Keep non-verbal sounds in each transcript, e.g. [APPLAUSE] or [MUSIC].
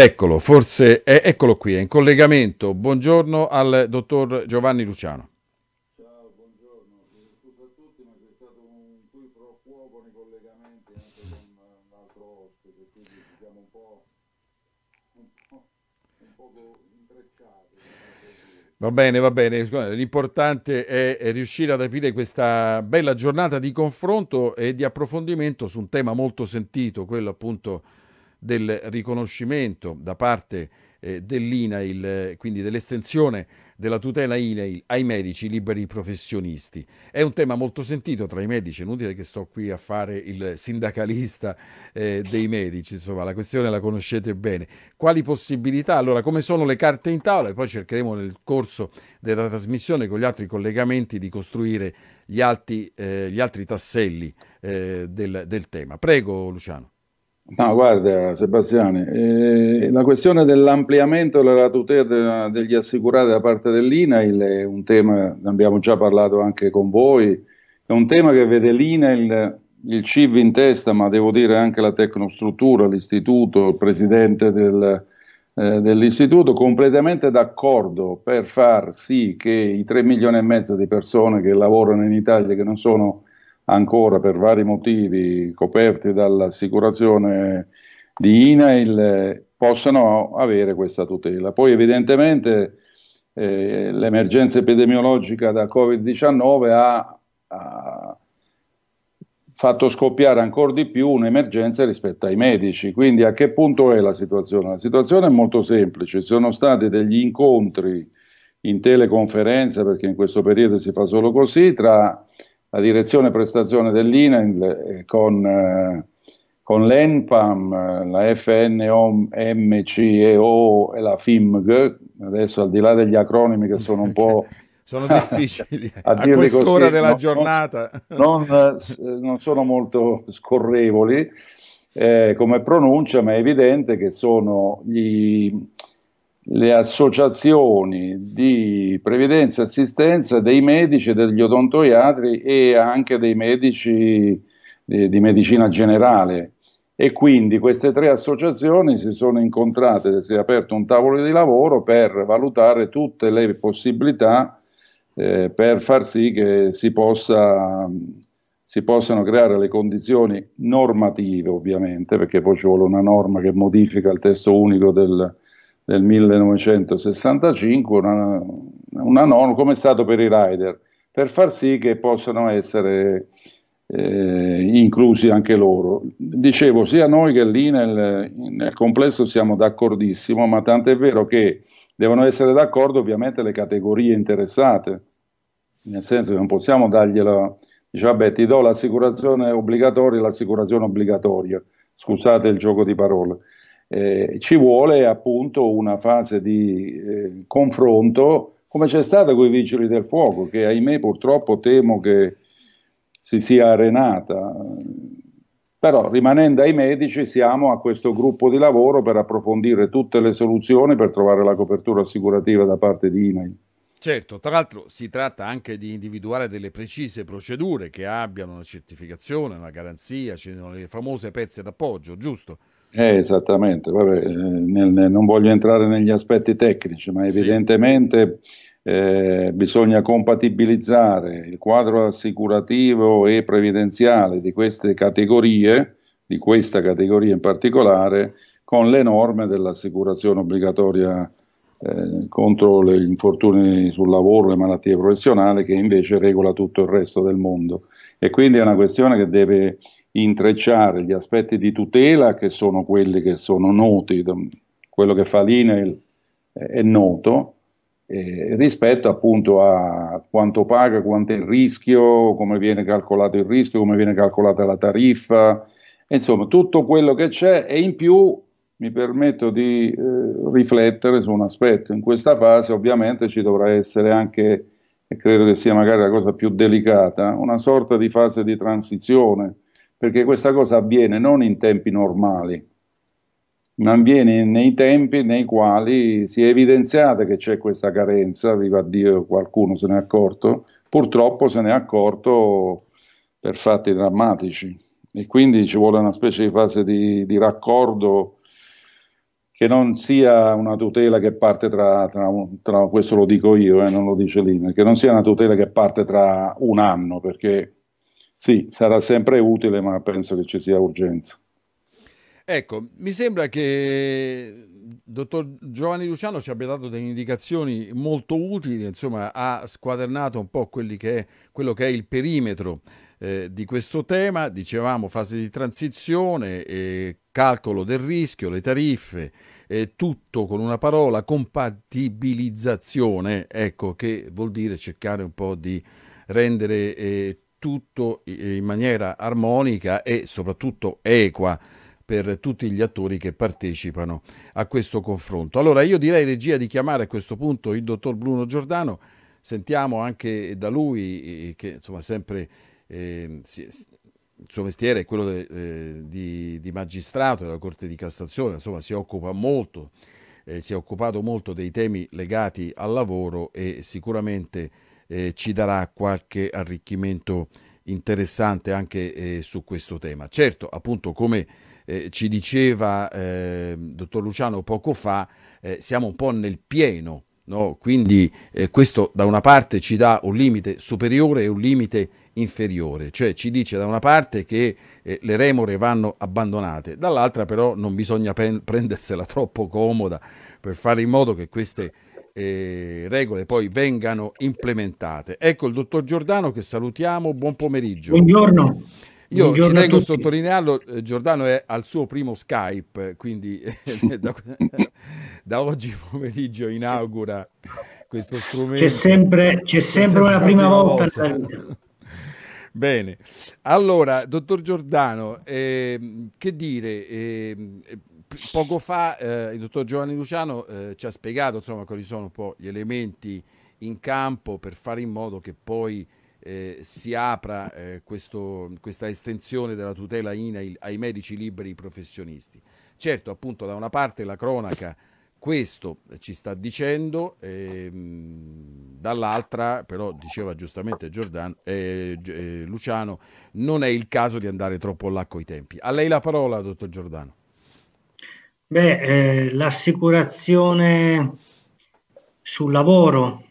Eccolo, forse è, eccolo qui, è in collegamento. Buongiorno al dottor Giovanni Luciano. Ciao, buongiorno. Scusa a tutti, ma c'è stato un qui pro quo con i collegamenti anche con un ospite, quindi siamo un po', intrecciati. Va bene, va bene. L'importante è riuscire ad aprire questa bella giornata di confronto e di approfondimento su un tema molto sentito, quello appunto del riconoscimento da parte eh, dell'INAIL, quindi dell'estensione della tutela INAIL ai medici liberi professionisti. È un tema molto sentito tra i medici, inutile che sto qui a fare il sindacalista eh, dei medici, insomma la questione la conoscete bene. Quali possibilità? Allora, come sono le carte in tavola? E poi cercheremo nel corso della trasmissione con gli altri collegamenti di costruire gli altri, eh, gli altri tasselli eh, del, del tema. Prego Luciano. No, guarda Sebastiani, eh, la questione dell'ampliamento della tutela degli assicurati da parte dell'INAIL è un tema, ne abbiamo già parlato anche con voi, è un tema che vede l'INAIL, il CIV in testa, ma devo dire anche la tecnostruttura, l'istituto, il presidente del, eh, dell'istituto, completamente d'accordo per far sì che i 3 milioni e mezzo di persone che lavorano in Italia, che non sono ancora per vari motivi coperti dall'assicurazione di INAIL possano avere questa tutela. Poi evidentemente eh, l'emergenza epidemiologica da Covid-19 ha, ha, fatto scoppiare ancora di più un'emergenza rispetto ai medici. Quindi a che punto è la situazione? La situazione è molto semplice, sono stati degli incontri in teleconferenza, perché in questo periodo si fa solo così, tra la direzione prestazione dell'INEL eh, con, eh, con l'ENPAM, la FNOMCEO e la FIMG, adesso al di là degli acronimi che sono un po'... [LAUGHS] sono difficili [LAUGHS] a, a quest'ora così, della no, giornata. Non, non, non, sono molto scorrevoli eh, come pronuncia, ma è evidente che sono gli le associazioni di previdenza e assistenza dei medici, degli odontoiatri e anche dei medici di, di medicina generale. E quindi queste tre associazioni si sono incontrate, si è aperto un tavolo di lavoro per valutare tutte le possibilità eh, per far sì che si, possa, si possano creare le condizioni normative, ovviamente, perché poi ci vuole una norma che modifica il testo unico del, del 1965, una, una norma come è stato per i rider, per far sì che possano essere eh, inclusi anche loro. Dicevo, sia noi che lì nel, nel complesso siamo d'accordissimo, ma tanto è vero che devono essere d'accordo ovviamente le categorie interessate, nel senso che non possiamo dargliela, dice vabbè ti do l'assicurazione obbligatoria l'assicurazione obbligatoria, scusate il gioco di parole eh, ci vuole appunto una fase di eh, confronto come c'è stata con i vigili del fuoco che ahimè purtroppo temo che si sia arenata però rimanendo ai medici siamo a questo gruppo di lavoro per approfondire tutte le soluzioni per trovare la copertura assicurativa da parte di INAI. Certo, tra l'altro si tratta anche di individuare delle precise procedure che abbiano una certificazione, una garanzia, le famose pezze d'appoggio, giusto? Eh, esattamente, Vabbè, eh, nel, nel, non voglio entrare negli aspetti tecnici, ma evidentemente sì. eh, bisogna compatibilizzare il quadro assicurativo e previdenziale di queste categorie, di questa categoria in particolare, con le norme dell'assicurazione obbligatoria eh, contro gli infortuni sul lavoro, le malattie professionali, che invece regola tutto il resto del mondo. E quindi è una questione che deve intrecciare gli aspetti di tutela che sono quelli che sono noti, quello che fa l'INEL è noto, eh, rispetto appunto a quanto paga, quanto è il rischio, come viene calcolato il rischio, come viene calcolata la tariffa, insomma tutto quello che c'è e in più mi permetto di eh, riflettere su un aspetto. In questa fase ovviamente ci dovrà essere anche, e credo che sia magari la cosa più delicata, una sorta di fase di transizione perché questa cosa avviene non in tempi normali, ma avviene nei tempi nei quali si è evidenziata che c'è questa carenza, viva Dio qualcuno se ne è accorto, purtroppo se ne è accorto per fatti drammatici. E quindi ci vuole una specie di fase di, di raccordo che non sia una tutela che parte tra, tra, tra questo lo dico io, eh, non lo dice l'INE, che non sia una tutela che parte tra un anno, perché sì, sarà sempre utile, ma penso che ci sia urgenza. Ecco, mi sembra che il dottor Giovanni Luciano ci abbia dato delle indicazioni molto utili, insomma ha squadernato un po' che è, quello che è il perimetro eh, di questo tema, dicevamo fase di transizione, eh, calcolo del rischio, le tariffe, eh, tutto con una parola, compatibilizzazione, ecco che vuol dire cercare un po' di rendere eh, tutto in maniera armonica e soprattutto equa per tutti gli attori che partecipano a questo confronto. Allora io direi regia di chiamare a questo punto il dottor Bruno Giordano, sentiamo anche da lui che insomma sempre eh, il suo mestiere è quello de, eh, di, di, magistrato della Corte di Cassazione, insomma si occupa molto, eh, si è occupato molto dei temi legati al lavoro e sicuramente eh, ci darà qualche arricchimento interessante anche eh, su questo tema. Certo, appunto, come eh, ci diceva eh, dottor Luciano poco fa, siamo un po' nel pieno No? Quindi eh, questo da una parte ci dà un limite superiore e un limite inferiore, cioè ci dice da una parte che eh, le remore vanno abbandonate, dall'altra però non bisogna [LAUGHS] prendersela troppo comoda per fare in modo che queste eh, regole poi vengano implementate. Ecco il dottor Giordano che salutiamo, buon pomeriggio. Buongiorno. Io ci tengo a sottolinearlo, eh, Giordano è al suo primo Skype, quindi [LAUGHS] da, da, oggi pomeriggio inaugura questo strumento. C'è sempre, c'è sempre una prima, prima volta. volta. [LAUGHS] Bene, allora, dottor Giordano, eh, che dire, eh, poco fa eh, il dottor Giovanni Luciano eh, ci ha spiegato insomma quali sono un po' gli elementi in campo per fare in modo che poi eh, si apra eh, questo, questa estensione della tutela INAIL ai medici liberi professionisti. Certo, appunto, da una parte la cronaca questo ci sta dicendo, ehm, dall'altra però diceva giustamente Giordano, eh, eh, Luciano, non è il caso di andare troppo là coi tempi. A lei la parola, dottor Giordano. Beh, eh, l'assicurazione sul lavoro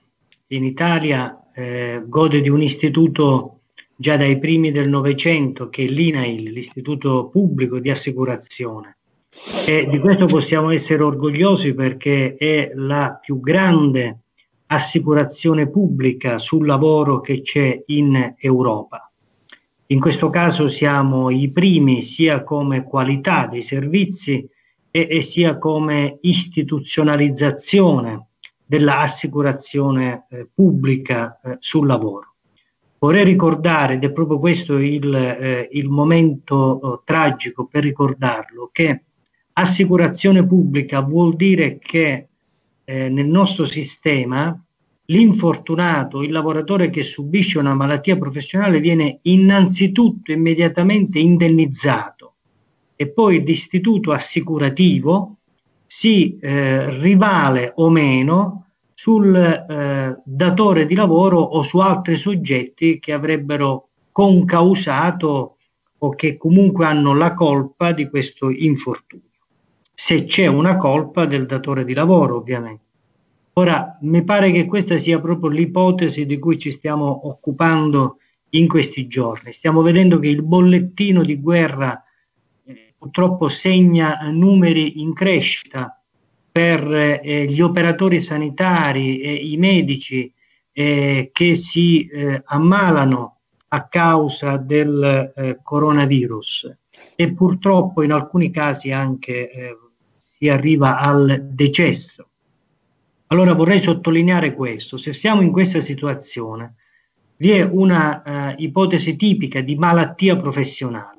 in Italia eh, gode di un istituto già dai primi del Novecento che è l'INAIL, l'Istituto Pubblico di Assicurazione. E di questo possiamo essere orgogliosi perché è la più grande assicurazione pubblica sul lavoro che c'è in Europa. In questo caso siamo i primi sia come qualità dei servizi e, e sia come istituzionalizzazione dell'assicurazione eh, pubblica eh, sul lavoro. Vorrei ricordare, ed è proprio questo il, eh, il momento eh, tragico per ricordarlo, che assicurazione pubblica vuol dire che eh, nel nostro sistema l'infortunato, il lavoratore che subisce una malattia professionale viene innanzitutto immediatamente indennizzato e poi l'istituto assicurativo si eh, rivale o meno sul eh, datore di lavoro o su altri soggetti che avrebbero concausato o che comunque hanno la colpa di questo infortunio. Se c'è una colpa del datore di lavoro, ovviamente. Ora, mi pare che questa sia proprio l'ipotesi di cui ci stiamo occupando in questi giorni. Stiamo vedendo che il bollettino di guerra purtroppo segna numeri in crescita per eh, gli operatori sanitari e i medici eh, che si eh, ammalano a causa del eh, coronavirus. E purtroppo in alcuni casi anche eh, si arriva al decesso. Allora vorrei sottolineare questo, se siamo in questa situazione vi è una eh, ipotesi tipica di malattia professionale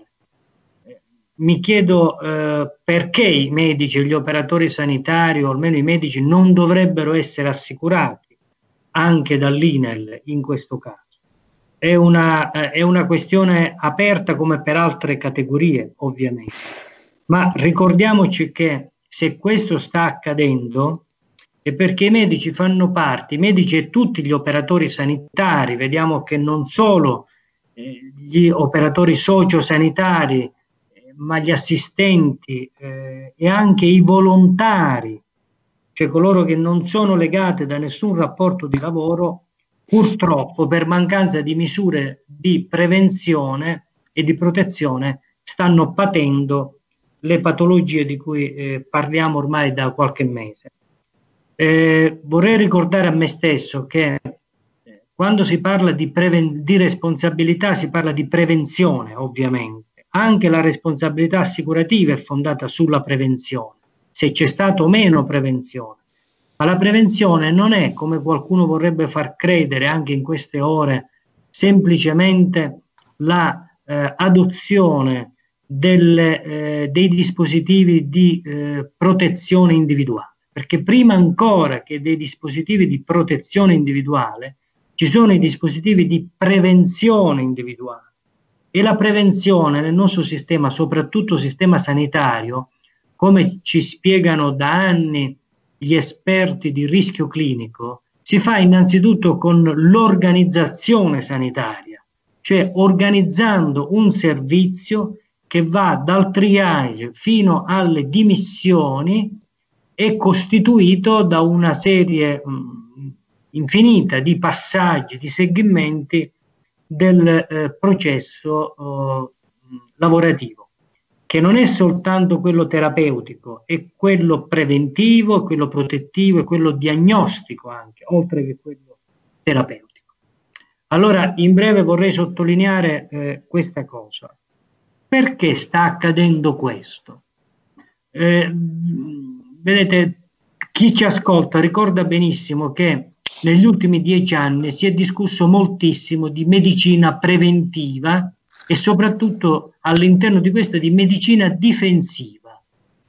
mi chiedo eh, perché i medici e gli operatori sanitari, o almeno i medici, non dovrebbero essere assicurati anche dall'INEL in questo caso. È una, eh, è una questione aperta come per altre categorie, ovviamente. Ma ricordiamoci che se questo sta accadendo è perché i medici fanno parte, i medici e tutti gli operatori sanitari, vediamo che non solo eh, gli operatori sociosanitari ma gli assistenti, eh, e anche i volontari, cioè coloro che non sono legati da nessun rapporto di lavoro, purtroppo per mancanza di misure di prevenzione e di protezione stanno patendo le patologie di cui eh, parliamo ormai da qualche mese. Eh, vorrei ricordare a me stesso che eh, quando si parla di, preven- di responsabilità si parla di prevenzione, ovviamente. Anche la responsabilità assicurativa è fondata sulla prevenzione, se c'è stato o meno prevenzione. Ma la prevenzione non è, come qualcuno vorrebbe far credere anche in queste ore, semplicemente la eh, eh, dei dispositivi di eh, protezione individuale perché prima ancora che dei dispositivi di protezione individuale ci sono i dispositivi di prevenzione individuale e la prevenzione nel nostro sistema, soprattutto sistema sanitario, come ci spiegano da anni gli esperti di rischio clinico, si fa innanzitutto con l'organizzazione sanitaria, cioè organizzando un servizio che va dal triage fino alle dimissioni è costituito da una serie mh, mm, infinita di passaggi, di segmenti del eh, processo eh, lavorativo, che non è soltanto quello terapeutico, è quello preventivo, quello protettivo e quello diagnostico anche, oltre che quello terapeutico. Allora, in breve vorrei sottolineare eh, questa cosa. Perché sta accadendo questo? Eh, vedete, chi ci ascolta ricorda benissimo che negli ultimi dieci anni si è discusso moltissimo di medicina preventiva e soprattutto all'interno di questa di medicina difensiva,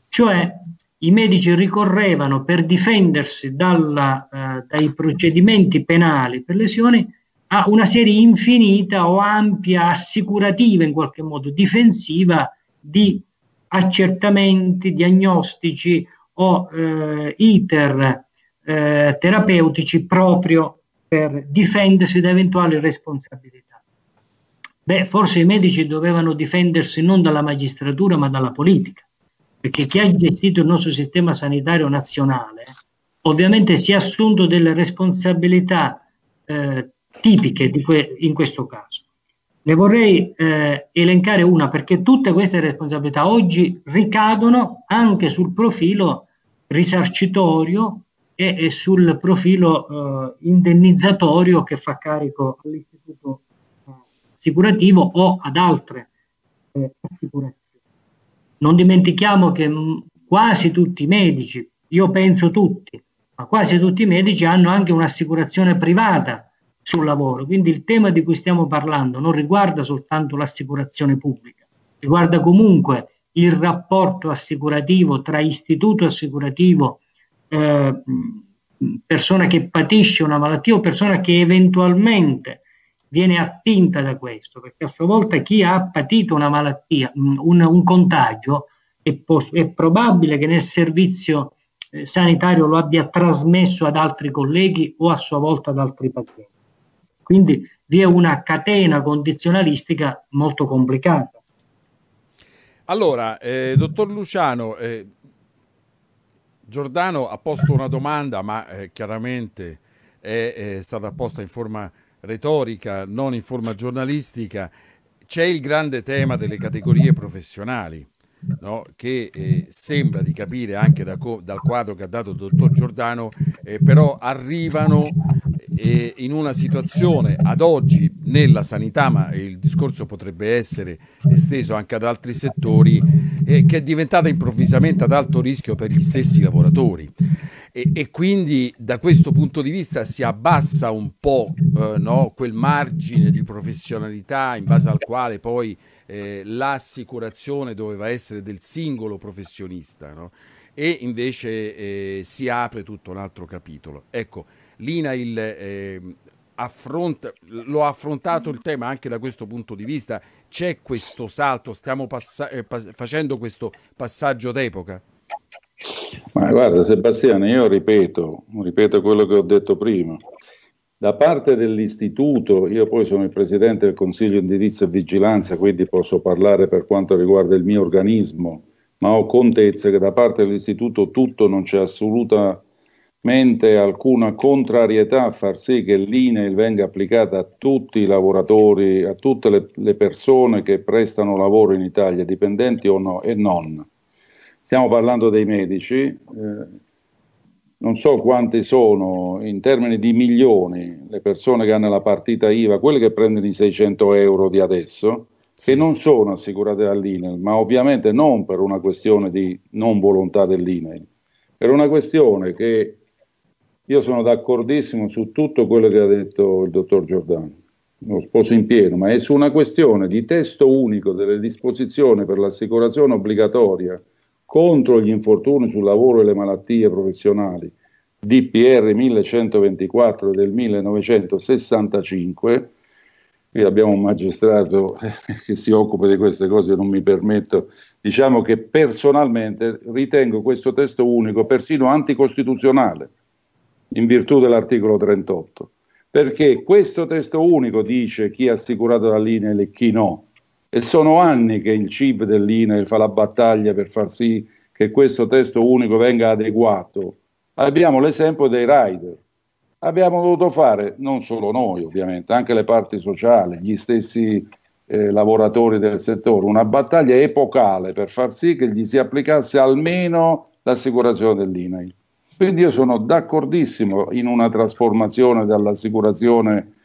cioè i medici ricorrevano per difendersi dalla, eh, dai procedimenti penali per lesioni a una serie infinita o ampia assicurativa in qualche modo difensiva di accertamenti diagnostici o eh, iter eh, terapeutici proprio per difendersi da eventuali responsabilità. Beh, forse i medici dovevano difendersi non dalla magistratura ma dalla politica, perché chi ha gestito il nostro sistema sanitario nazionale ovviamente si è assunto delle responsabilità eh, tipiche que- in questo caso. Ne vorrei eh, elencare una perché tutte queste responsabilità oggi ricadono anche sul profilo risarcitorio e, e sul profilo eh, indennizzatorio che fa carico all'istituto eh, assicurativo o ad altre eh, assicurazioni. Non dimentichiamo che mh, mm, quasi tutti i medici, io penso tutti, ma quasi tutti i medici hanno anche un'assicurazione privata sul lavoro, quindi il tema di cui stiamo parlando non riguarda soltanto l'assicurazione pubblica, riguarda comunque il rapporto assicurativo tra istituto assicurativo, eh, persona che patisce una malattia o persona che eventualmente viene attinta da questo, perché a sua volta chi ha patito una malattia, un, un contagio, è, pos- è, probabile che nel servizio eh, sanitario lo abbia trasmesso ad altri colleghi o a sua volta ad altri pazienti. Quindi vi è una catena condizionalistica molto complicata. Allora, eh, dottor Luciano, eh, Giordano ha posto una domanda, ma eh, chiaramente è, è, stata posta in forma retorica, non in forma giornalistica. C'è il grande tema delle categorie professionali, no? che eh, sembra di capire anche da dal quadro che ha dato il dottor Giordano, eh, però arrivano e in una situazione ad oggi nella sanità, ma il discorso potrebbe essere esteso anche ad altri settori, eh, che è diventata improvvisamente ad alto rischio per gli stessi lavoratori. E, e quindi da questo punto di vista si abbassa un po' eh, no, quel margine di professionalità in base al quale poi eh, l'assicurazione doveva essere del singolo professionista no? e invece eh, si apre tutto un altro capitolo. Ecco, l'INAIL eh, affronta, lo ha affrontato il tema anche da questo punto di vista, c'è questo salto, stiamo passa- eh, pas- facendo questo passaggio d'epoca? Ma guarda Sebastiano, io ripeto, ripeto quello che ho detto prima. Da parte dell'istituto, io poi sono il presidente del Consiglio Indirizzo e Vigilanza, quindi posso parlare per quanto riguarda il mio organismo ma ho contezza che da parte dell'istituto tutto non c'è assolutamente alcuna contrarietà a far sì che l'INEL venga applicata a tutti i lavoratori, a tutte le, le persone che prestano lavoro in Italia, dipendenti o no, e non. Stiamo parlando dei medici, eh, non so quanti sono in termini di milioni le persone che hanno la partita IVA, quelle che prendono i 600 euro di adesso, che non sono assicurate dall'INEL, ma ovviamente non per una questione di non volontà dell'INEL, per una questione che io sono d'accordissimo su tutto quello che ha detto il dottor Giordano, lo sposo in pieno, ma è su una questione di testo unico delle disposizioni per l'assicurazione obbligatoria contro gli infortuni sul lavoro e le malattie professionali, DPR 1124 del 1965. Qui abbiamo un magistrato che si occupa di queste cose, non mi permetto. Diciamo che personalmente ritengo questo testo unico persino anticostituzionale in virtù dell'articolo 38, perché questo testo unico dice chi è assicurato dall'INEL e chi no, e sono anni che il CIP dell'INEL fa la battaglia per far sì che questo testo unico venga adeguato. Abbiamo l'esempio dei rider. Abbiamo dovuto fare, non solo noi ovviamente, anche le parti sociali, gli stessi eh, lavoratori del settore, una battaglia epocale per far sì che gli si applicasse almeno l'assicurazione dell'INAI. Quindi io sono d'accordissimo in una trasformazione dall'assicurazione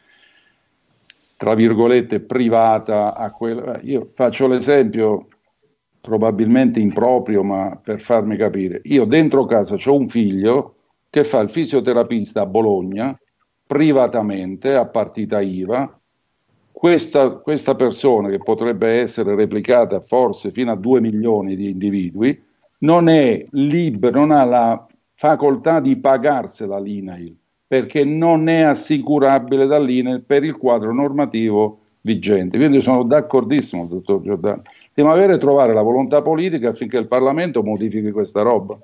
tra virgolette privata a quella. Io faccio l'esempio probabilmente improprio, ma per farmi capire. Io dentro casa ho un figlio che fa il fisioterapista a Bologna privatamente a partita IVA. Questa, questa persona che potrebbe essere replicata forse fino a 2 milioni di individui non è libera, non ha la facoltà di pagarsela l'INAIL perché non è assicurabile dall'INAIL per il quadro normativo vigente. Quindi sono d'accordissimo, dottor Giordano. Dobbiamo avere trovare la volontà politica affinché il Parlamento modifichi questa roba.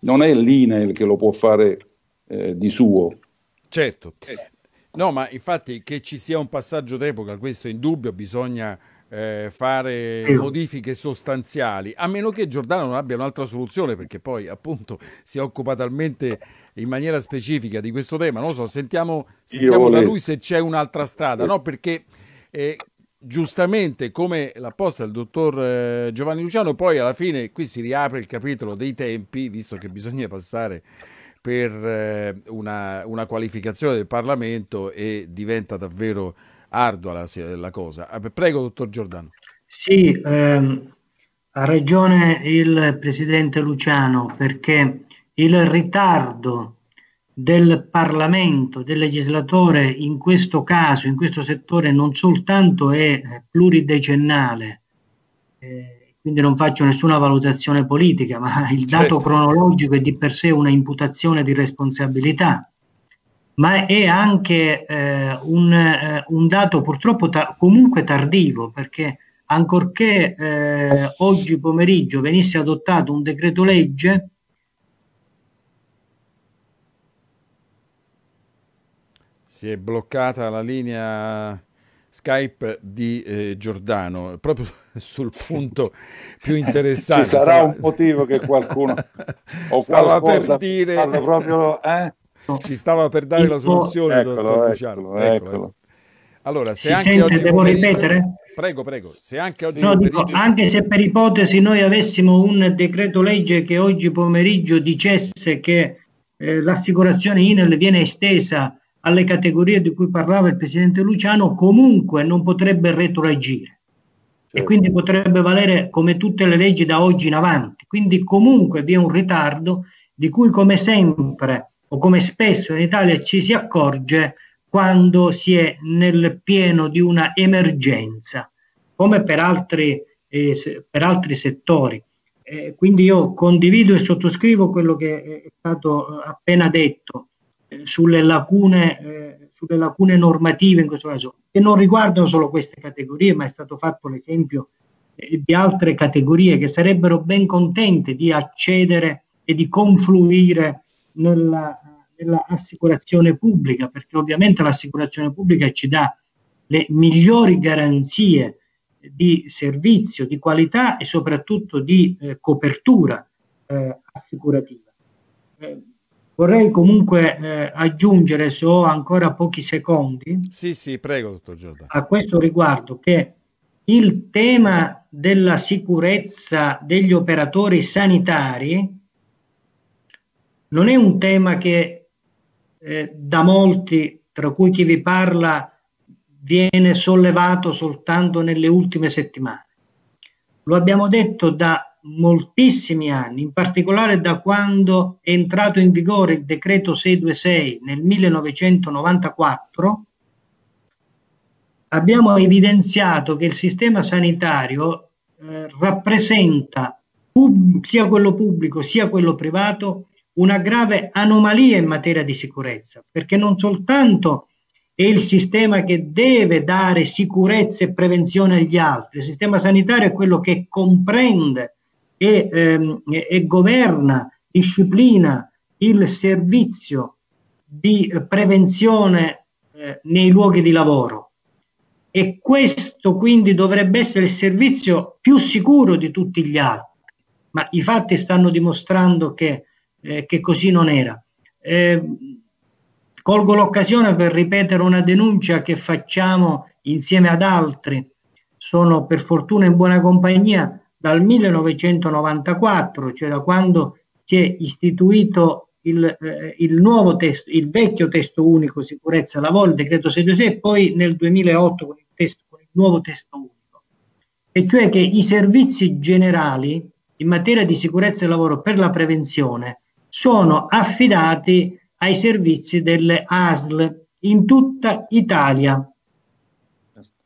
Non è l'INAIL che lo può fare eh, di suo. Certo. No, ma infatti che ci sia un passaggio d'epoca, questo è indubbio, bisogna eh, fare modifiche sostanziali, a meno che Giordano non abbia un'altra soluzione, perché poi appunto si occupa talmente in maniera specifica di questo tema. Non lo so, sentiamo, sentiamo da lui se c'è un'altra strada, no? Perché eh, giustamente, come l'apposta il dottor eh, Giovanni Luciano, poi alla fine qui si riapre il capitolo dei tempi, visto che bisogna passare per eh, una, una qualificazione del Parlamento e diventa davvero ardua la, la cosa. Ah, prego, dottor Giordano. Sì, ehm, ha ragione il presidente Luciano perché il ritardo del Parlamento, del legislatore in questo caso, in questo settore, non soltanto è eh, pluridecennale, eh, quindi non faccio nessuna valutazione politica, ma il dato certo. cronologico è di per sé una imputazione di responsabilità ma è anche eh, un, eh, un, dato purtroppo ta- comunque tardivo, perché ancorché eh, oggi pomeriggio venisse adottato un decreto legge, si è bloccata la linea Skype di eh, Giordano, proprio [LAUGHS] sul punto più interessante. Ci sarà stava... un motivo che qualcuno o [LAUGHS] stava per dire proprio, eh? Ci stava per dare la soluzione, eccolo, dottor Luciano. Eccolo, eccolo. eccolo. Allora, se si anche sente, oggi devo ripetere? Prego, prego. Se anche, oggi no, pomeriggio... dico, anche se per ipotesi noi avessimo un decreto legge che oggi pomeriggio dicesse che eh, l'assicurazione INEL viene estesa alle categorie di cui parlava il Presidente Luciano, comunque non potrebbe retroagire. Certo. E quindi potrebbe valere come tutte le leggi da oggi in avanti. Quindi comunque vi è un ritardo di cui come sempre o come spesso in Italia ci si accorge quando si è nel pieno di una emergenza, come per altri, eh, per altri settori. Eh, quindi io condivido e sottoscrivo quello che è stato appena detto eh, sulle, lacune, eh, sulle lacune normative in questo caso, che non riguardano solo queste categorie, ma è stato fatto l'esempio eh, di altre categorie che sarebbero ben contente di accedere e di confluire nella, nell'assicurazione pubblica, perché ovviamente l'assicurazione pubblica ci dà le migliori garanzie di servizio, di qualità e soprattutto di eh, copertura eh, assicurativa. Eh, vorrei comunque eh, aggiungere, se ho ancora pochi secondi, sì, sì, prego, dottor Giordano. a questo riguardo che il tema della sicurezza degli operatori sanitari non è un tema che eh, da molti, tra cui chi vi parla, viene sollevato soltanto nelle ultime settimane. Lo abbiamo detto da moltissimi anni, in particolare da quando è entrato in vigore il decreto 626 nel 1994, abbiamo evidenziato che il sistema sanitario eh, rappresenta sia quello pubblico sia quello privato una grave anomalia in materia di sicurezza, perché non soltanto è il sistema che deve dare sicurezza e prevenzione agli altri, il sistema sanitario è quello che comprende e, ehm, e governa, disciplina il servizio di prevenzione eh, nei luoghi di lavoro. E questo quindi dovrebbe essere il servizio più sicuro di tutti gli altri, ma i fatti stanno dimostrando che, eh, che così non era. Eh, colgo l'occasione per ripetere una denuncia che facciamo insieme ad altri, sono per fortuna in buona compagnia dal 1994, cioè da quando si è istituito il, eh, il, testo, il vecchio testo unico sicurezza lavoro, il decreto 626, e poi nel 2008 con il, testo, con il nuovo testo unico. E cioè che i servizi generali in materia di sicurezza del lavoro per la prevenzione sono affidati ai servizi delle ASL in tutta Italia.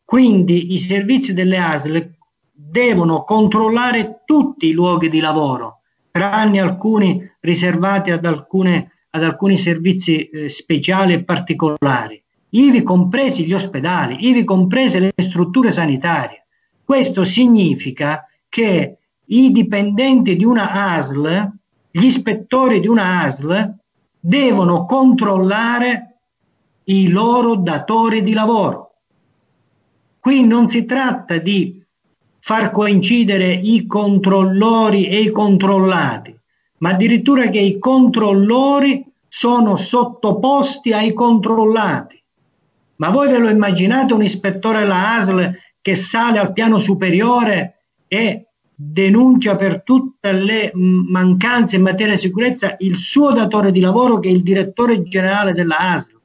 Quindi i servizi delle ASL devono controllare tutti i luoghi di lavoro, tranne alcuni riservati ad, alcune, ad alcuni servizi eh, speciali e particolari, ivi compresi gli ospedali, ivi comprese le strutture sanitarie. Questo significa che i dipendenti di una ASL, gli ispettori di una ASL, devono controllare i loro datori di lavoro. Qui non si tratta di far coincidere i controllori e i controllati, ma addirittura che i controllori sono sottoposti ai controllati. Ma voi ve lo immaginate un ispettore della ASL che sale al piano superiore e denuncia per tutte le mancanze in materia di sicurezza il suo datore di lavoro che è il direttore generale della ASL?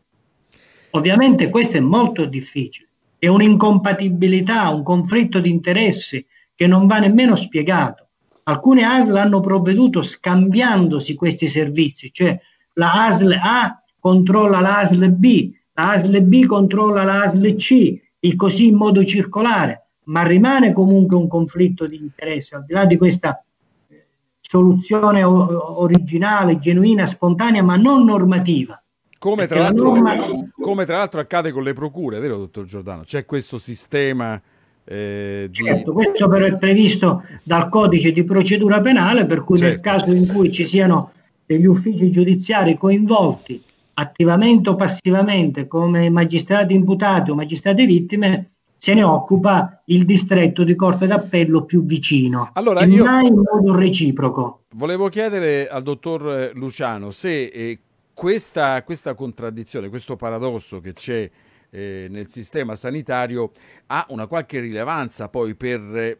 Ovviamente questo è molto difficile è un'incompatibilità, un conflitto di interessi che non va nemmeno spiegato. Alcune ASL hanno provveduto scambiandosi questi servizi, cioè la ASL A controlla la ASL B, la ASL B controlla la ASL C, e così in modo circolare, ma rimane comunque un conflitto di interessi, al di là di questa eh, soluzione originale, genuina, spontanea, ma non normativa. Come tra, norma... come tra, l'altro, accade con le procure, vero dottor Giordano? C'è questo sistema eh, di... Certo, questo però è previsto dal codice di procedura penale, per cui certo. nel caso in cui ci siano degli uffici giudiziari coinvolti attivamente o passivamente come magistrati imputati o magistrati vittime, se ne occupa il distretto di corte d'appello più vicino allora, e io mai in modo reciproco. Volevo chiedere al dottor Luciano se eh, questa, questa contraddizione, questo paradosso che c'è eh, nel sistema sanitario ha una qualche rilevanza poi per eh,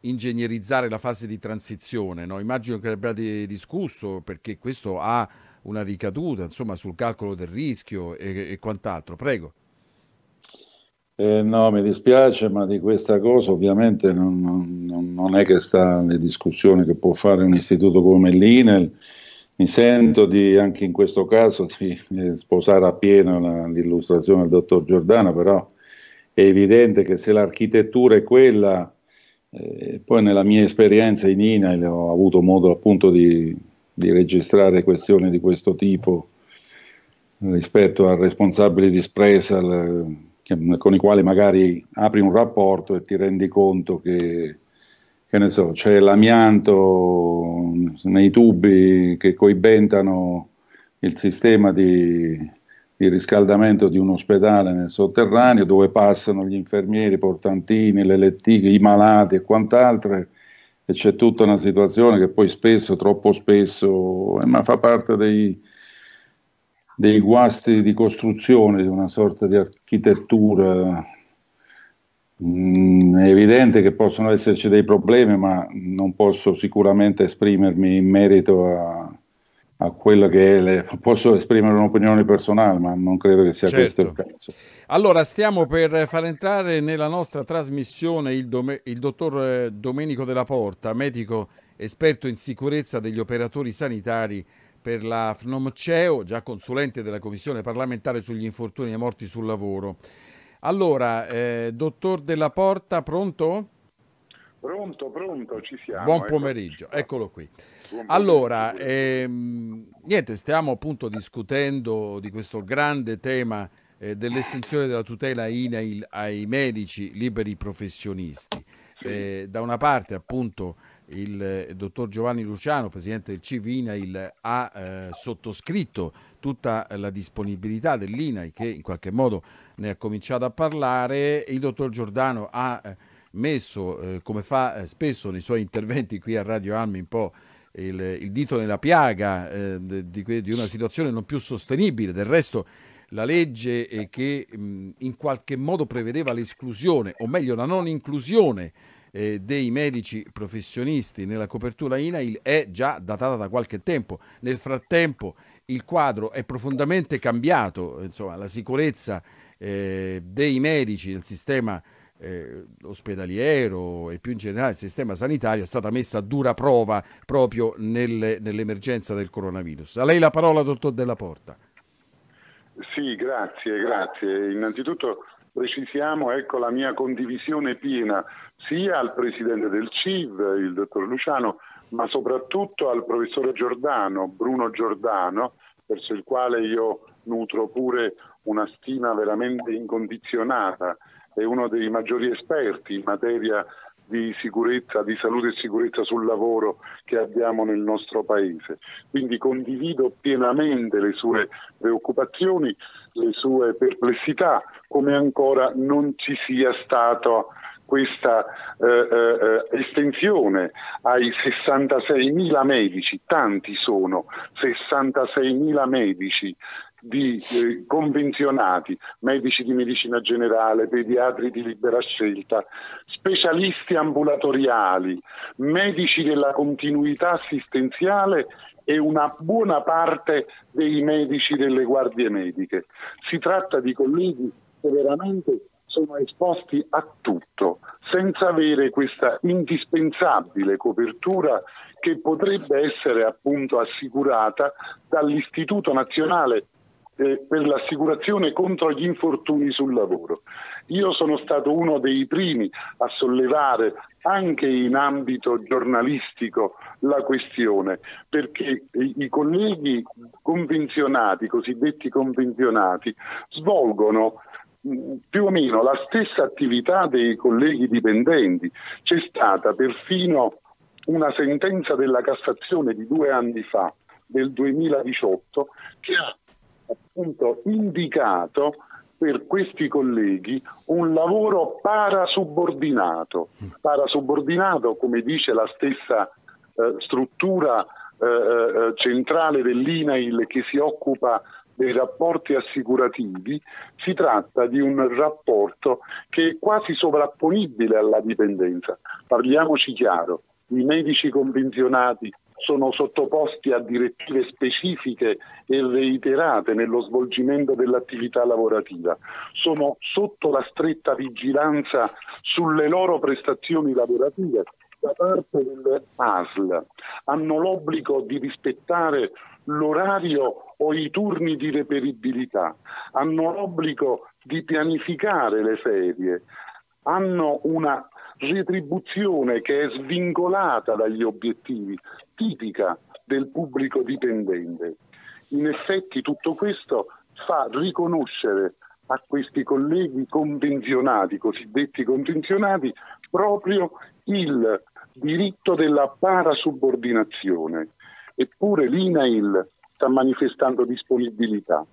ingegnerizzare la fase di transizione. No? Immagino che abbiate discusso perché questo ha una ricaduta insomma, sul calcolo del rischio e, e quant'altro. Prego. Eh, no, mi dispiace, ma di questa cosa ovviamente non, non, non è che sta le discussioni che può fare un istituto come l'INEL. Mi sento di, anche in questo caso [LAUGHS] di eh, sposare appieno la, l'illustrazione del dottor Giordano, però è evidente che se l'architettura è quella, eh, poi nella mia esperienza in INAIL ho avuto modo appunto di, di registrare questioni di questo tipo rispetto a responsabili di con i quali magari apri un rapporto e ti rendi conto che che ne so, c'è l'amianto nei tubi che coibentano il sistema di, il riscaldamento di un ospedale nel sotterraneo dove passano gli infermieri, i portantini, le lettighe, i malati e quant'altro e c'è tutta una situazione che poi spesso, troppo spesso, eh, ma fa parte dei, dei guasti di costruzione di una sorta di architettura. Mm, è evidente che possono esserci dei problemi, ma non posso sicuramente esprimermi in merito a, a quello che è le, posso esprimere un'opinione personale, ma non credo che sia certo. questo il caso. Allora, stiamo per far entrare nella nostra trasmissione il, dom- il dottor eh, Domenico Della Porta, medico esperto in sicurezza degli operatori sanitari per la FNOMCEO, già consulente della Commissione parlamentare sugli infortuni e morti sul lavoro. Allora, eh, dottor Della Porta, pronto? Pronto, pronto, ci siamo. Buon ecco. pomeriggio, ecco. eccolo qui. Allora, ehm, niente, stiamo appunto discutendo di questo grande tema eh, dell'estensione della tutela INAIL ai medici liberi professionisti. Eh, da una parte appunto il, eh, dottor Giovanni Luciano, presidente del CIV INAIL, ha eh, sottoscritto tutta la disponibilità dell'INAI che in qualche modo ne ha cominciato a parlare, il dottor Giordano ha eh, messo, eh, come fa eh, spesso nei suoi interventi qui a Radio Almi, un po' il, il dito nella piaga di, di, una situazione non più sostenibile. Del resto la legge che mh, in qualche modo prevedeva l'esclusione, o meglio la non inclusione eh, dei medici professionisti nella copertura INAIL è già datata da qualche tempo. Nel frattempo il quadro è profondamente cambiato, insomma la sicurezza eh, dei medici nel sistema eh, ospedaliero e più in generale il sistema sanitario è stata messa a dura prova proprio nelle, nell'emergenza del coronavirus. A lei la parola, dottor Della Porta. Sì, grazie, grazie. Innanzitutto precisiamo ecco, la mia condivisione piena sia al Presidente del CIV, il dottor Luciano, ma soprattutto al professore Giordano, Bruno Giordano, verso il quale io nutro pure una stima veramente incondizionata è uno dei maggiori esperti in materia di sicurezza, di salute e sicurezza sul lavoro che abbiamo nel nostro paese. Quindi condivido pienamente le sue preoccupazioni, le sue perplessità, come ancora non ci sia stato questa eh, eh, estensione ai 66.000 medici, tanti sono, 66.000 medici di eh, convenzionati, medici di medicina generale, pediatri di libera scelta, specialisti ambulatoriali, medici della continuità assistenziale e una buona parte dei medici delle guardie mediche. Si tratta di colleghi che veramente sono esposti a tutto, senza avere questa indispensabile copertura che potrebbe essere appunto assicurata dall'Istituto Nazionale eh, per l'assicurazione contro gli infortuni sul lavoro. Io sono stato uno dei primi a sollevare anche in ambito giornalistico la questione, perché i, colleghi convenzionati, cosiddetti convenzionati, svolgono più o meno la stessa attività dei colleghi dipendenti. C'è stata perfino una sentenza della Cassazione di due anni fa, del 2018, che ha appunto indicato per questi colleghi un lavoro parasubordinato, parasubordinato come dice la stessa eh, struttura eh, eh, centrale dell'INAIL che si occupa dei rapporti assicurativi, si tratta di un rapporto che è quasi sovrapponibile alla dipendenza. Parliamoci chiaro, i medici convenzionati sono sottoposti a direttive specifiche e reiterate nello svolgimento dell'attività lavorativa, sono sotto la stretta vigilanza sulle loro prestazioni lavorative da parte delle ASL, hanno l'obbligo di rispettare l'orario o i turni di reperibilità, hanno l'obbligo di pianificare le ferie, hanno una retribuzione che è svincolata dagli obiettivi, tipica del pubblico dipendente. In effetti tutto questo fa riconoscere a questi colleghi convenzionati, cosiddetti convenzionati, proprio il diritto della parasubordinazione. Eppure l'INAIL sta manifestando disponibilità.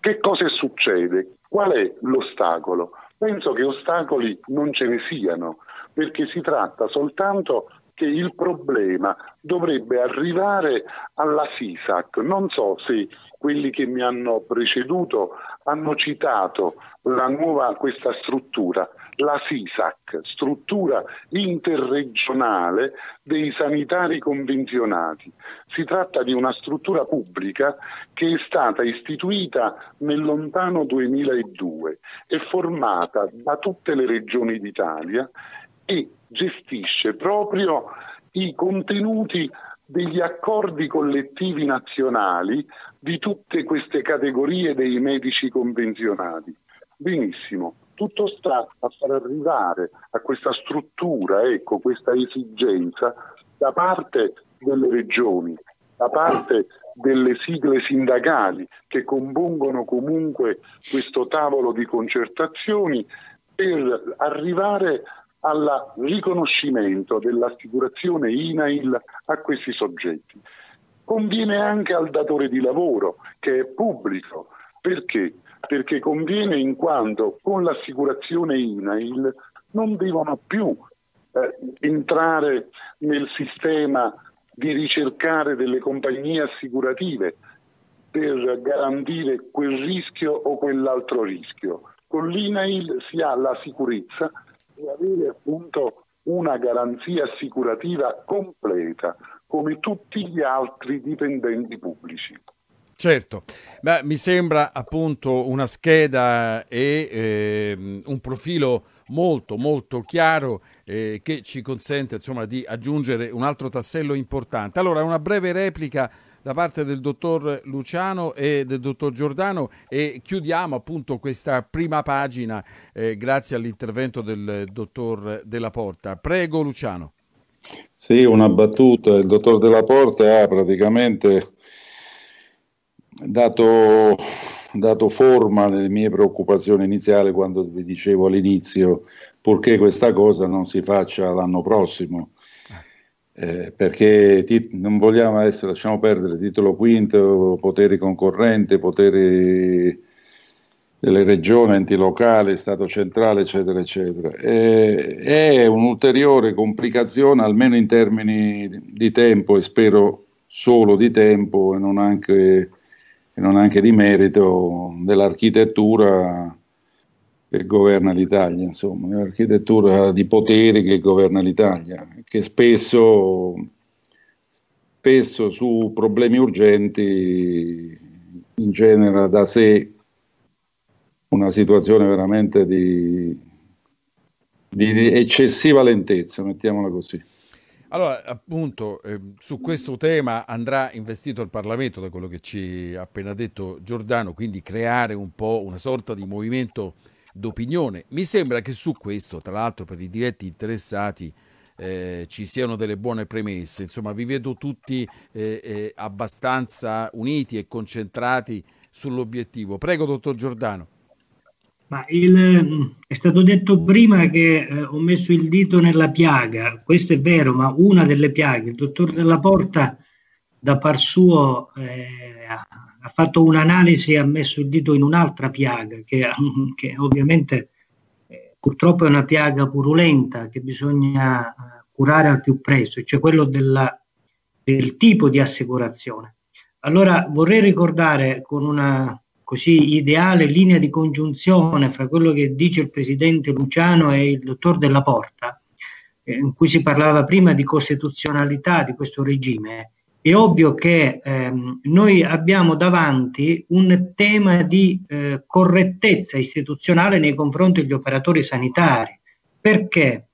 Che cosa succede? Qual è l'ostacolo? Penso che ostacoli non ce ne siano, perché si tratta soltanto che il problema dovrebbe arrivare alla SISAC. Non so se quelli che mi hanno preceduto hanno citato nuova, questa struttura, la SISAC, struttura interregionale dei sanitari convenzionati. Si tratta di una struttura pubblica che è stata istituita nel lontano 2002, è formata da tutte le regioni d'Italia e gestisce proprio i contenuti degli accordi collettivi nazionali di tutte queste categorie dei medici convenzionati. Benissimo, tutto sta a far arrivare a questa struttura, ecco, questa esigenza da parte delle regioni, da parte delle sigle sindacali che compongono comunque questo tavolo di concertazioni per arrivare al riconoscimento dell'assicurazione INAIL a questi soggetti. Conviene anche al datore di lavoro che è pubblico. Perché? Perché conviene in quanto con l'assicurazione INAIL non devono più eh, entrare nel sistema di ricercare delle compagnie assicurative per garantire quel rischio o quell'altro rischio. Con l'INAIL si ha la sicurezza di avere appunto una garanzia assicurativa completa come tutti gli altri dipendenti pubblici. Certo, Beh, mi sembra appunto una scheda e eh, un profilo molto molto chiaro eh, che ci consente insomma di aggiungere un altro tassello importante. Allora una breve replica da parte del dottor Luciano e del dottor Giordano e chiudiamo appunto questa prima pagina eh, grazie all'intervento del dottor Della Porta. Prego Luciano. Sì, una battuta. Il dottor Della Porta ha praticamente dato, dato forma alle mie preoccupazioni iniziali quando vi dicevo all'inizio purché questa cosa non si faccia l'anno prossimo eh, perché tit- non vogliamo adesso, lasciamo perdere titolo quinto, poteri concorrenti, poteri delle regioni, enti locali, Stato centrale, eccetera, eccetera. E, è un'ulteriore complicazione, almeno in termini di tempo, e spero solo di tempo e non anche, e non anche di merito, dell'architettura che governa l'Italia, insomma, l'architettura di poteri che governa l'Italia, che spesso, spesso su problemi urgenti ingenera da sé una situazione veramente di, di eccessiva lentezza, mettiamola così. Allora, appunto, eh, su questo tema andrà investito il Parlamento, da quello che ci ha appena detto Giordano, quindi creare un po' una sorta di movimento d'opinione. Mi sembra che su questo, tra l'altro per i diretti interessati, eh, ci siano delle buone premesse. Insomma, vi vedo tutti eh, eh, abbastanza uniti e concentrati sull'obiettivo. Prego, dottor Giordano. Ma il, è stato detto prima che eh, ho messo il dito nella piaga, questo è vero, ma una delle piaghe, il dottor Della Porta da par suo eh, ha fatto un'analisi e ha messo il dito in un'altra piaga che, [LAUGHS] che ovviamente eh, purtroppo è una piaga purulenta che bisogna eh, curare al più presto, cioè quello della, del tipo di assicurazione. Allora vorrei ricordare con una così ideale linea di congiunzione fra quello che dice il presidente Luciano e il dottor Della Porta, eh, in cui si parlava prima di costituzionalità di questo regime, è ovvio che ehm, noi abbiamo davanti un tema di eh, correttezza istituzionale nei confronti degli operatori sanitari, perché?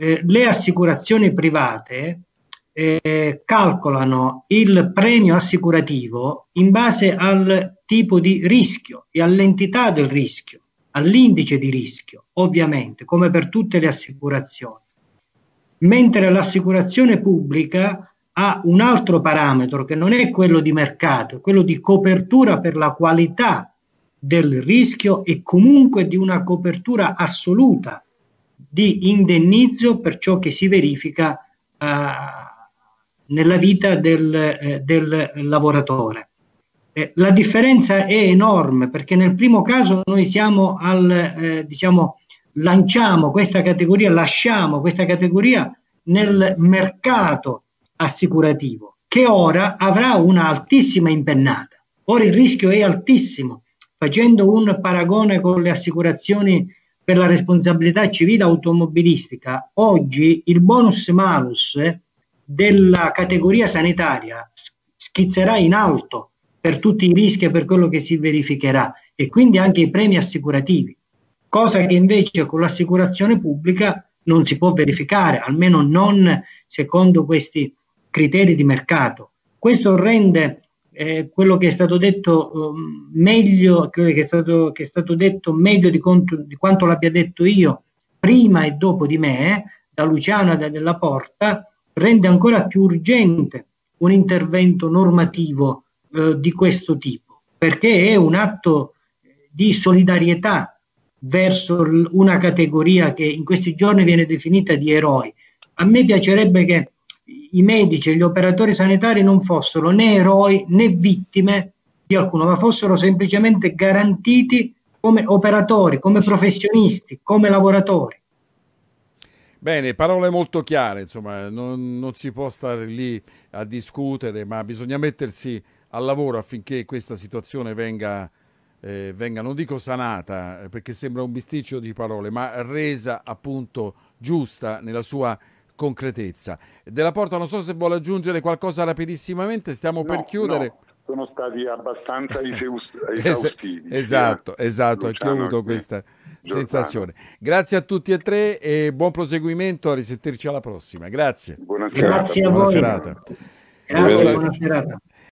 Eh, le assicurazioni private eh, calcolano il premio assicurativo in base al tipo di rischio e all'entità del rischio, all'indice di rischio, ovviamente, come per tutte le assicurazioni. Mentre l'assicurazione pubblica ha un altro parametro che non è quello di mercato, è quello di copertura per la qualità del rischio e comunque di una copertura assoluta di indennizzo per ciò che si verifica uh, nella vita del, eh, del lavoratore. Eh, la differenza è enorme perché nel primo caso noi siamo al, eh, diciamo, lanciamo questa categoria, lasciamo questa categoria nel mercato assicurativo che ora avrà una altissima impennata. Ora il rischio è altissimo. Facendo un paragone con le assicurazioni per la responsabilità civile automobilistica, oggi il bonus malus della categoria sanitaria schizzerà in alto per tutti i rischi e per quello che si verificherà e quindi anche i premi assicurativi, cosa che invece con l'assicurazione pubblica non si può verificare, almeno non secondo questi criteri di mercato. Questo rende eh, quello che è stato detto um, meglio, che è stato, che è stato detto meglio di, conto, di, quanto l'abbia detto io prima e dopo di me, eh, da Luciana da della Porta, rende ancora più urgente un intervento normativo eh, di questo tipo, perché è un atto di solidarietà verso una categoria che in questi giorni viene definita di eroi. A me piacerebbe che i medici e gli operatori sanitari non fossero né eroi né vittime di alcuno, ma fossero semplicemente garantiti come operatori, come professionisti, come lavoratori. Bene, parole molto chiare, insomma, non, non, si può stare lì a discutere, ma bisogna mettersi al lavoro affinché questa situazione venga, eh, venga non dico sanata, eh, perché sembra un bisticcio di parole, ma resa appunto giusta nella sua concretezza. Della Porta, non so se vuole aggiungere qualcosa rapidissimamente, stiamo no, per chiudere. No, sono stati abbastanza [LAUGHS] esaustivi. esatto, esatto, anche ho avuto questa sensazione. Grazie a tutti e tre e buon proseguimento, a risentirci alla prossima. Grazie. Buona serata. Grazie a voi. Buona serata. Grazie, buona serata.